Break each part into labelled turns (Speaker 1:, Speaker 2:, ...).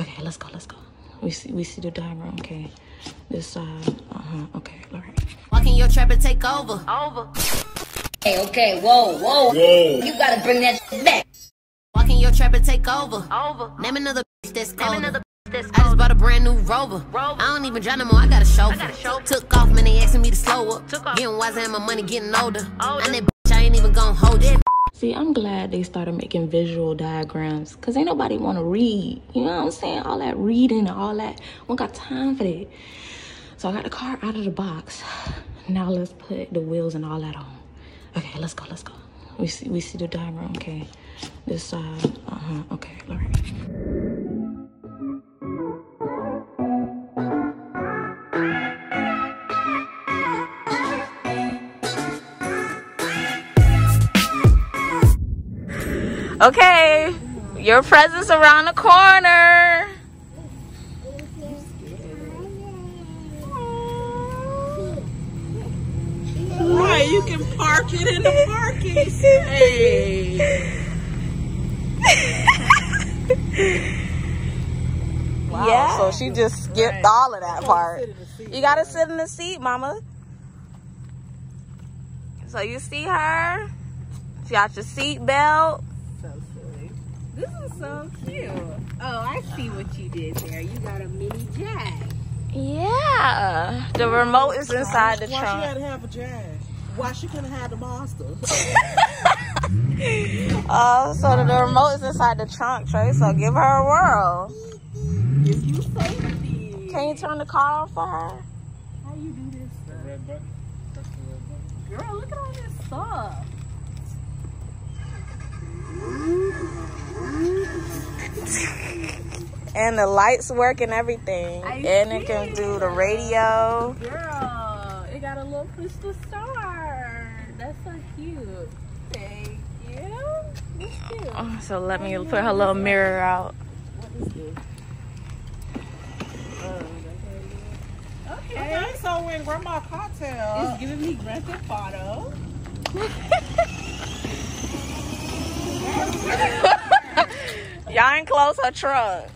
Speaker 1: Okay, let's go, let's go. We see we see the diagram, okay. This side, uh-huh, okay, all right.
Speaker 2: Walk in your trap and take over. Over.
Speaker 3: Okay, okay, whoa, whoa. whoa. You gotta bring that shit back.
Speaker 2: Walk in your trap and take over. Over. Name another bitch that's colder. Name another that's I just bought a brand new Rover. Rover. I don't even drive no more, I got a chauffeur. Took off, man, they asking me to slow up. Took off. Getting wiser and my money getting older. older. And that bitch, I ain't even gonna hold it.
Speaker 1: See, I'm glad they started making visual diagrams because ain't nobody want to read. You know what I'm saying? All that reading and all that. We got time for that. So I got the car out of the box. Now let's put the wheels and all that on. Okay, let's go, let's go. We see, we see the diagram, okay. This side, uh-huh, okay, all right. Okay, your presence around the corner.
Speaker 4: Right, you can park it in the parking space.
Speaker 1: Wow, yeah. So she just skipped
Speaker 4: Right.
Speaker 1: all of that part.
Speaker 4: sit in the seat,
Speaker 1: You gotta
Speaker 4: right.
Speaker 1: sit in the seat, mama. So you see her? She got your seat belt.
Speaker 5: So silly. This is so cute. Oh, I see what you did there. You got a mini jack.
Speaker 1: Yeah. The remote is inside the trunk.
Speaker 4: Why she
Speaker 1: trunk.
Speaker 4: had to have a jack? Why she couldn't have the monster?
Speaker 1: Oh, so the, the remote is inside the trunk, Trey. So give her a whirl.
Speaker 5: Give you safety.
Speaker 1: Can you turn the car off for her?
Speaker 5: How you do this stuff? Girl, look at all this stuff.
Speaker 1: And the lights work and everything.
Speaker 5: I
Speaker 1: and it can do the radio.
Speaker 5: Girl, it got a little crystal star. That's so cute. Thank you. That's cute.
Speaker 1: Oh, So let me put her little mirror out.
Speaker 5: What is this? Oh, okay.
Speaker 4: okay, so when Grandma cocktail,
Speaker 5: It's giving me Grand Theft Auto.
Speaker 1: Y'all ain't close her trunk.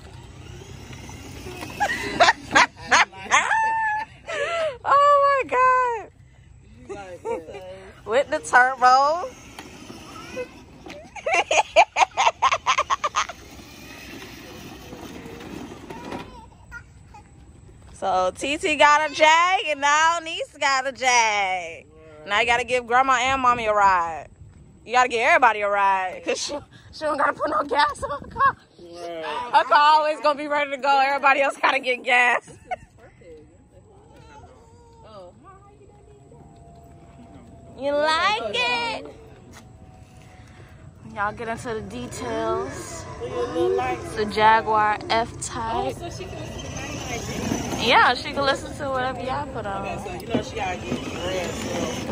Speaker 1: oh my god. With the turbo. so TT got a jag and now Niece got a jag. Now you gotta give grandma and mommy a ride. You gotta give everybody a ride. Cause she, she don't gotta put no gas in her car. Her car always gonna be ready to go. Everybody else gotta get gas. You like it? Y'all get into the details. It's a Jaguar F-Type.
Speaker 4: Oh, so she can listen to 99
Speaker 1: Yeah, she can listen to whatever y'all put on.
Speaker 4: So you know she gotta get dressed.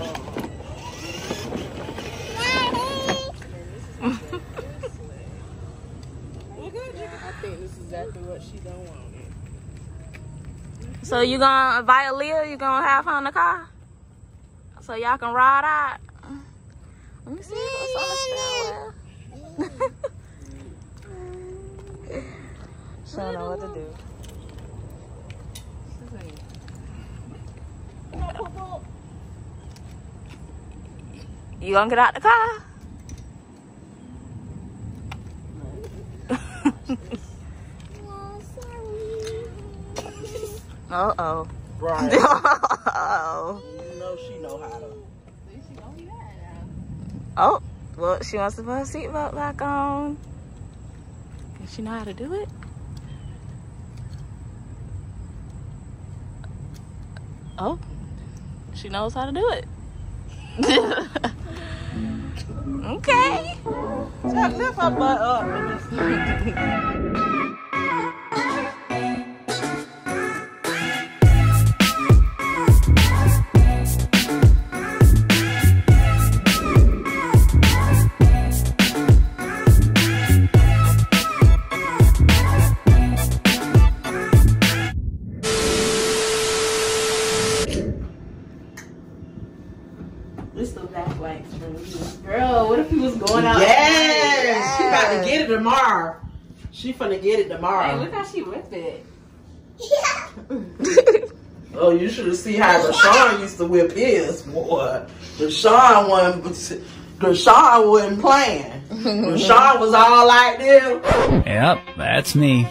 Speaker 4: Well, good. You
Speaker 5: I think this is exactly what she don't want.
Speaker 1: So you gonna invite Leah? You gonna have her in the car? So y'all can ride out? Let me see what's on the steering wheel. she don't know what to do. You gonna get out the car? Uh oh.
Speaker 4: Right.
Speaker 1: oh.
Speaker 4: You know she know how to.
Speaker 1: Oh, well, she wants to put her seatbelt back on. Does she know how to do it? Oh, she knows how to do it. okay.
Speaker 4: Just lift her butt up and just
Speaker 1: This the Girl, what if he was going out?
Speaker 4: Yes, she about to get it tomorrow. She finna get it tomorrow.
Speaker 5: Hey, look how she whipped it. Yeah.
Speaker 4: Oh, you should have seen how Rashawn used to whip his, boy. Rashawn wasn't, Rashawn wasn't playing. Rashawn was all like this.
Speaker 6: Yep, that's me.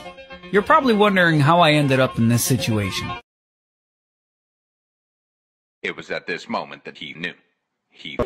Speaker 6: You're probably wondering how I ended up in this situation.
Speaker 7: It was at this moment that he knew. He